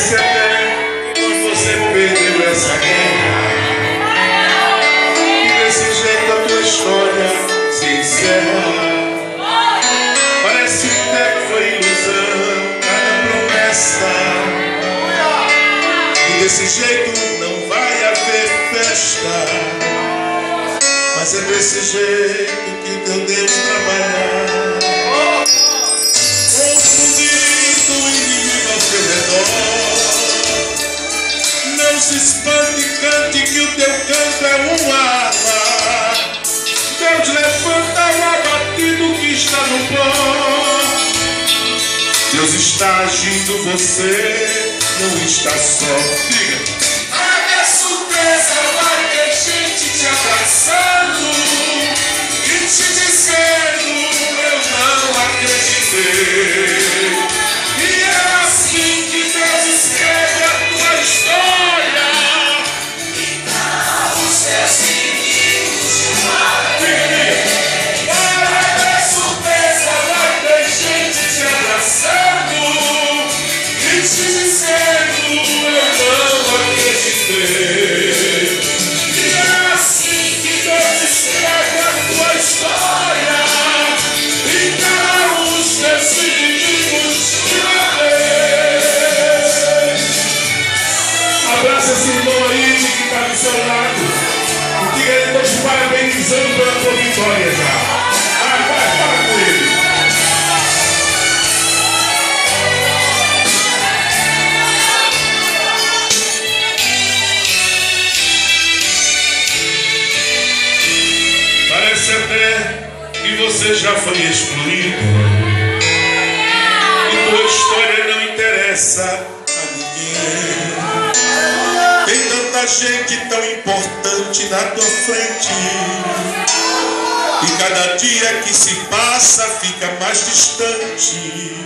Até que você perdeu essa guerra. E desse jeito a tua história se encerra. Parece até que foi ilusão cada promessa. E desse jeito não vai haver festa. Mas é desse jeito que teu Deus trabalha. Confundindo o inimigo ao teu redor. Não se espante, cante que o teu canto é uma arma. Deus levanta o abatido que está no pó. Deus está agindo, você não está só. Diga. Que surpresa, vai ter gente te abraçando e te dizendo eu não acreditei. Já foi excluído. E tua história não interessa a ninguém. Tem tanta gente tão importante na tua frente. E cada dia que se passa fica mais distante.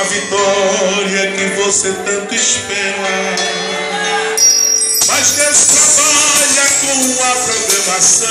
A vitória que você tanto espera. Mas Deus trabalha com a programação.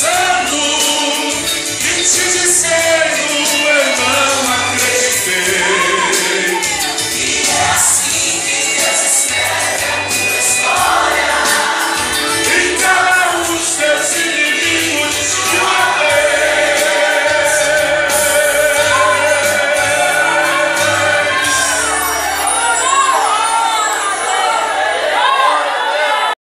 Sir!